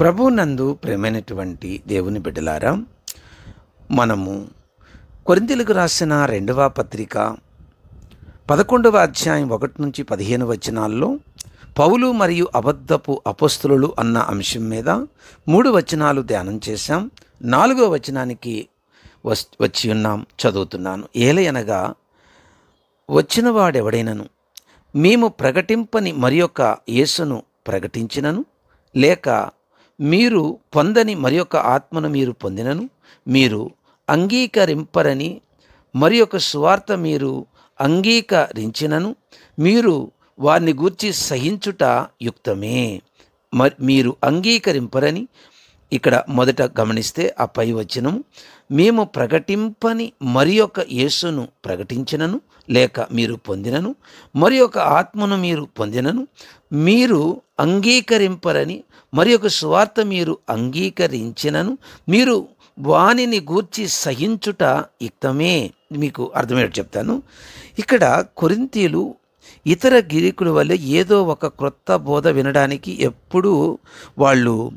ప్రభునందు ప్రేమైనటువంటి దేవుని బిడ్డలారా మనము కొరింతలకు రాసిన రెండవ పత్రిక పదకొండవ అధ్యాయం ఒకటి నుంచి పదిహేను వచనాల్లో పౌలు మరియు అబద్ధపు అపస్తులు అన్న అంశం మీద మూడు వచనాలు ధ్యానం చేశాం. నాలుగో వచనానికి వచ్చి ఉన్నాం చదువుతున్నాను. ఏలయనగా వచ్చిన వాడెవడైనను మేము ప్రకటింపని మరి యొక్క యేసును ప్రకటించినను? లేక మీరు పొందని మరి యొక్క ఆత్మను మీరు పొందినను. మీరు అంగీకరింపరని మరి యొక్క సువార్త మీరు అంగీకరించినను. మీరు వారిని గూర్చి సహించుట యుక్తమే. మరి మీరు అంగీకరింపరని ఇక్కడ మొదట గమనిస్తే ఆ పై వచనం మేము ప్రకటింపని మరి ఒక యేసును ప్రకటించినను లేక మీరు పొందినను మరి ఒక ఆత్మను మీరు పొందినను మీరు అంగీకరింపరని మరి ఒక సువార్త మీరు అంగీకరించినను మీరు వానిని గూర్చి సహించుట యుక్తమే. మీకు అర్థమయ్యేట్టు చెప్తాను. ఇక్కడ కొరింతీలు ఇతర గిరికుల వల్ల ఏదో ఒక క్రొత్త బోధ వినడానికి ఎప్పుడూ వాళ్ళు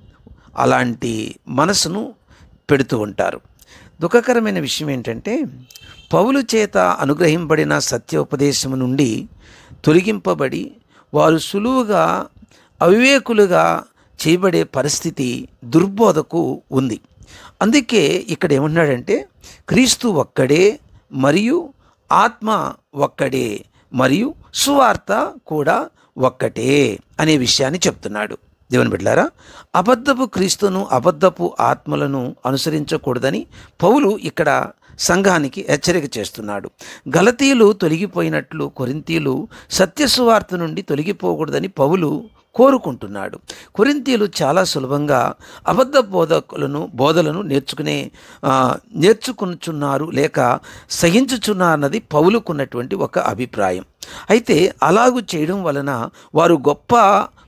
అలాంటి మనసును పెడుతూ ఉంటారు. దుఃఖకరమైన విషయం ఏంటంటే పౌలు చేత అనుగ్రహింపబడిన సత్యోపదేశము నుండి తొలగింపబడి వారు సులువుగా అవివేకులుగా చేయబడే పరిస్థితి దుర్బోధకు ఉంది. అందుకే ఇక్కడ ఏమన్నాడంటే క్రీస్తు ఒక్కడే మరియు ఆత్మ ఒక్కడే మరియు సువార్త కూడా ఒక్కటే అనే విషయాన్ని చెప్తున్నాడు. దేవుని బిడ్డారా అబద్ధపు క్రీస్తును అబద్ధపు ఆత్మలను అనుసరించకూడదని పౌలు ఇక్కడ సంఘానికి హెచ్చరిక చేస్తున్నాడు. గలతీలు తొలగిపోయినట్లు కొరింతీలు సత్యసువార్త నుండి తొలగిపోకూడదని పౌలు కోరుకుంటున్నాడు. కొరింతీలు చాలా సులభంగా అబద్ధ బోధకులను బోధలను నేర్చుకునే ఆ, లేక సహించుచున్నారన్నది పౌలుకున్నటువంటి ఒక అభిప్రాయం. అయితే అలాగు చేయడం వలన వారు గొప్ప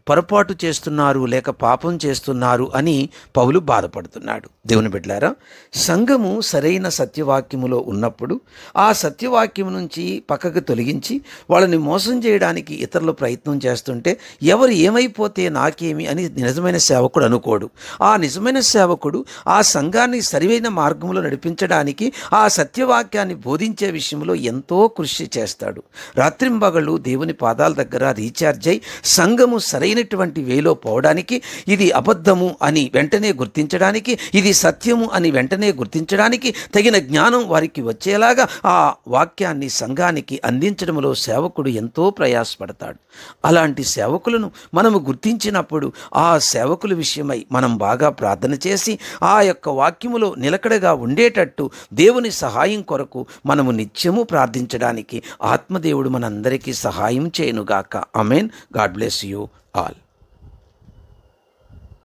పొరపాటు చేస్తున్నారు లేక పాపం చేస్తున్నారు అని పౌలు బాధపడుతున్నాడు. దేవుని బిడ్డారా సంఘము సరైన సత్యవాక్యములో ఉన్నప్పుడు ఆ సత్యవాక్యం నుంచి పక్కకు తొలగించి వాళ్ళని మోసం చేయడానికి ఇతరులు ప్రయత్నం చేస్తుంటే ఎవరు ఏమైపోతే నాకేమి అని నిజమైన సేవకుడు అనుకోడు. ఆ నిజమైన సేవకుడు ఆ సంఘాన్ని సరివైన మార్గంలో నడిపించడానికి ఆ సత్యవాక్యాన్ని బోధించే విషయంలో ఎంతో కృషి చేస్తాడు. రాత్రింబగళ్ళు దేవుని పాదాల దగ్గర రీఛార్జ్ అయి సంఘము సరైనటువంటి వేలో పోవడానికి ఇది అబద్ధము అని వెంటనే గుర్తించడానికి ఇది సత్యము అని వెంటనే గుర్తించడానికి తగిన జ్ఞానం వారికి వచ్చేలాగా ఆ వాక్యాన్ని సంఘానికి అందించడంలో సేవకుడు ఎంతో ప్రయాసపడతాడు. అలాంటి సేవకులను మనము గుర్తించినప్పుడు ఆ సేవకుల విషయమై మనం బాగా ప్రార్థన చేసి ఆ యొక్క వాక్యములో నిలకడగా ఉండేటట్టు దేవుని సహాయం కొరకు మనము నిత్యము ప్రార్థించడానికి ఆత్మదేవుడు మనందరికీ సహాయం చేయనుగాక. Amen God bless you all.